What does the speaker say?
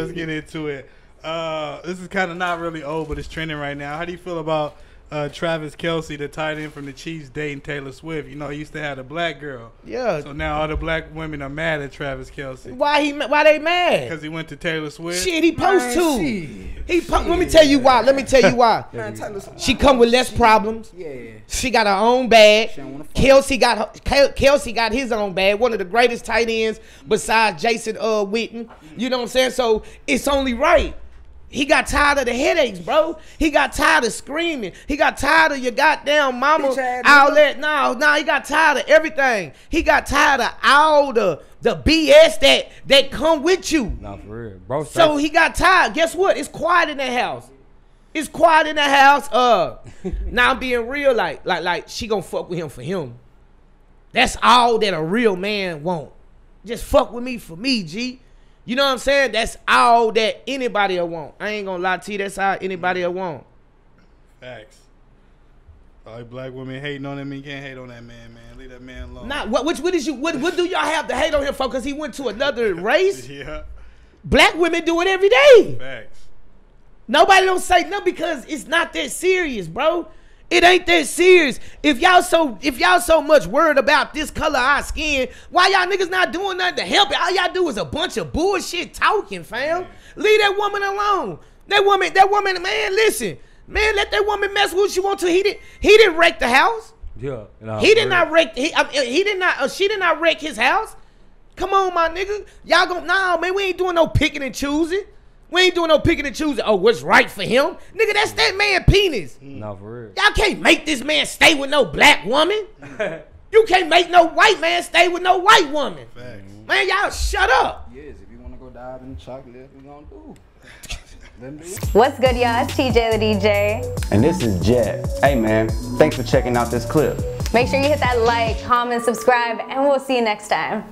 Let's get into it. Uh, this is kind of not really old, but it's trending right now. How do you feel about uh, Travis Kelce, the tight end from the Chiefs, dating Taylor Swift? You know, he used to have a black girl. Yeah. So now all the black women are mad at Travis Kelce. Why he? Why they mad? because he went to Taylor Swift. Shit, he post Man, to. shit. He po- let me tell you why. Let me tell you why. Man, Taylor Swift- She come with less problems. Yeah. She got her own bag. She don't wanna fuck. Kelce got her, Kel- Kelce got his own bag. One of the greatest tight ends besides Jason uh Witten. You know what I'm saying? So it's only right. He got tired of the headaches, bro. He got tired of screaming. He got tired of your goddamn mama Bitch ass all that. No, no, he got tired of everything. He got tired of all the the BS that that come with you. Nah, for real, bro. So he got tired. Guess what? It's quiet in the house. It's quiet in the house. Uh, now I'm being real. Like, like, like she gonna fuck with him for him. That's all that a real man want. Just fuck with me for me, G. You know what I'm saying? That's all that anybody will want. I ain't gonna lie to you. That's all anybody will want. Facts. All the black women hating on him. You can't hate on that man, man. Leave that man alone. Not what? Which? What is you? What? What do y'all have to hate on him for? Cause he went to another race. Yeah. Black women do it every day. Facts. Nobody don't say no because it's not that serious, bro. It ain't that serious. If y'all so if y'all so much worried about this color of our skin, why y'all niggas not doing nothing to help it? All y'all do is a bunch of bullshit talking, fam. Leave that woman alone. That woman, that woman, man, listen. Man, let that woman mess with she want to. He didn't he didn't wreck the house. yeah, nah, He did not wreck. He, I mean, he did not. Uh, she did not wreck his house. Come on, my nigga. Y'all gon' nah, man. We ain't doing no picking and choosing. We ain't doing no picking and choosing. Oh, what's right for him, nigga? That's that man penis. Mm. No, for real. Y'all can't make this man stay with no black woman. you can't make no white man stay with no white woman. Facts. Mm. Man, y'all shut up. Yes, if you want to go dive in the chocolate, we gonna do. Let him do it. What's good, y'all? It's TJ the DJ. And this is Jet. Hey man, thanks for checking out this clip. Make sure you hit that like, comment, subscribe, and we'll see you next time.